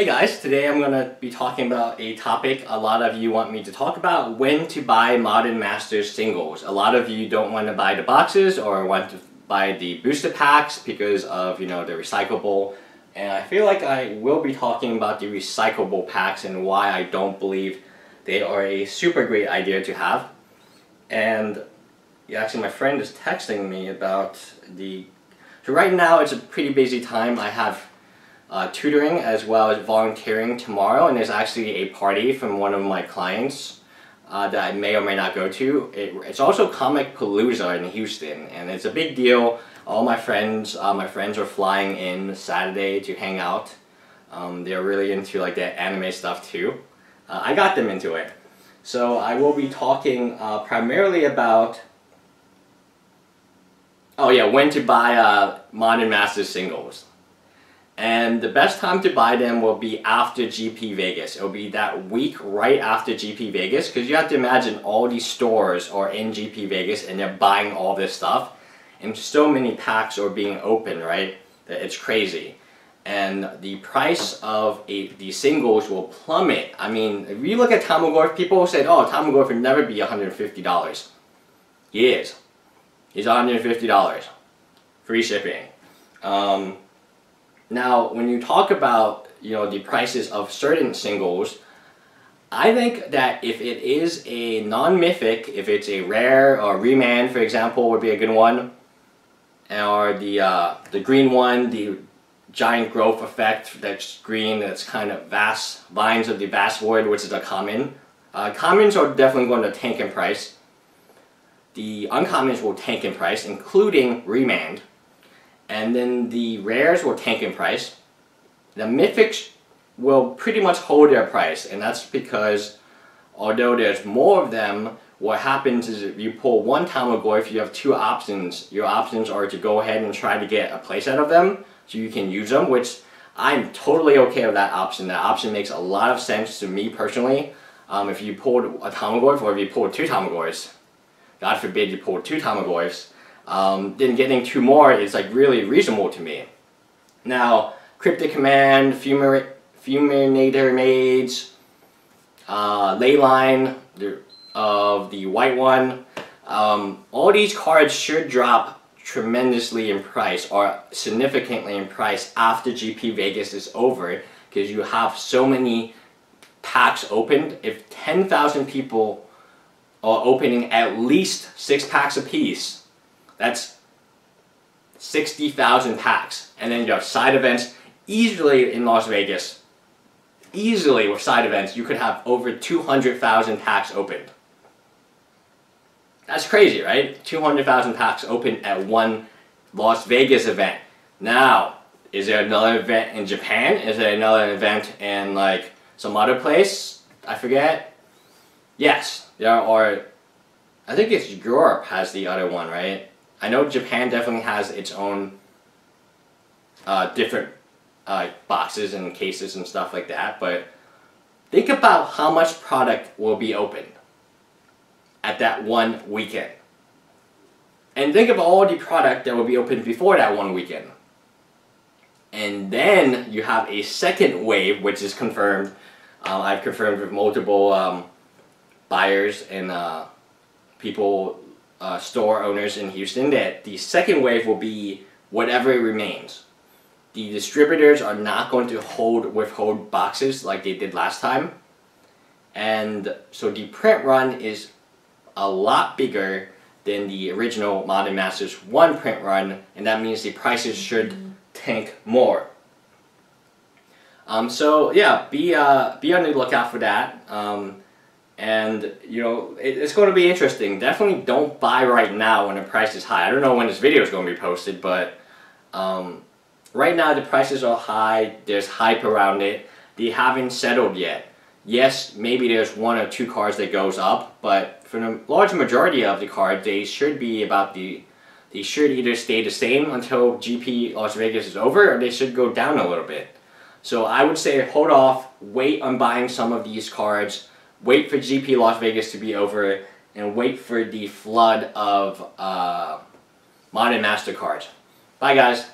Hey guys, today I'm going to be talking about a topic a lot of you want me to talk about, when to buy Modern Masters singles. A lot of you don't want to buy the boxes or want to buy the booster packs because of, you know, the recyclable. And I feel like I will be talking about the recyclable packs and why I don't believe they are a super great idea to have. And actually my friend is texting me about the... So right now it's a pretty busy time. I have uh, tutoring as well as volunteering tomorrow and there's actually a party from one of my clients uh, that I may or may not go to. It, it's also Comicpalooza in Houston and it's a big deal. All my friends, uh, my friends are flying in Saturday to hang out. Um, they're really into like the anime stuff too. Uh, I got them into it. So I will be talking uh, primarily about Oh yeah, when to buy uh, Modern Masters singles. And the best time to buy them will be after GP Vegas. It'll be that week right after GP Vegas because you have to imagine all these stores are in GP Vegas and they're buying all this stuff. And so many packs are being opened, right? It's crazy. And the price of a, the singles will plummet. I mean, if you look at Tarmogoyf, people said, oh, Tarmogoyf would never be $150. He is. He's $150. Free shipping. Um, now, when you talk about you know the prices of certain singles, I think that if it is a non-mythic, if it's a rare or remand, for example, would be a good one, or the uh, the green one, the giant growth effect that's green, that's kind of vast vines of the vast void, which is a common. Uh, commons are definitely going to tank in price. The uncommons will tank in price, including remand. And then the rares will tank in price. The mythics will pretty much hold their price, and that's because although there's more of them, what happens is if you pull one Tarmogoyf, you have two options. Your options are to go ahead and try to get a place out of them, so you can use them, which I'm totally okay with that option. That option makes a lot of sense to me personally. Um, if you pulled a Tarmogoyf or if you pulled two Tarmogoyfs, God forbid you pulled two Tarmogoyfs, um, then getting two more is like really reasonable to me. Now, Cryptic Command, Fumir Fulminator Mage, uh, Leyline of the white one, um, all these cards should drop tremendously in price or significantly in price after GP Vegas is over because you have so many packs opened. If 10,000 people are opening at least six packs apiece, that's 60,000 packs. And then you have side events easily in Las Vegas. Easily with side events, you could have over 200,000 packs opened. That's crazy, right? 200,000 packs open at one Las Vegas event. Now, is there another event in Japan? Is there another event in like some other place? I forget. Yes, there are. I think it's Europe has the other one, right? I know Japan definitely has its own uh, different uh, boxes and cases and stuff like that, but think about how much product will be opened at that one weekend. And think of all the product that will be opened before that one weekend. And then you have a second wave, which is confirmed. Uh, I've confirmed with multiple um, buyers and uh, people uh, store owners in Houston that the second wave will be whatever remains. The distributors are not going to hold withhold boxes like they did last time. And so the print run is a lot bigger than the original Modern Masters 1 print run, and that means the prices should tank more. Um, so yeah, be uh, be on the lookout for that. Um, and you know it, it's going to be interesting. Definitely don't buy right now when the price is high. I don't know when this video is going to be posted but um, right now the prices are high. There's hype around it. They haven't settled yet. Yes maybe there's one or two cards that goes up but for the large majority of the cards they should be about the they should either stay the same until GP Las Vegas is over or they should go down a little bit. So I would say hold off wait on buying some of these cards wait for GP Las Vegas to be over, and wait for the flood of uh, modern MasterCards. Bye guys.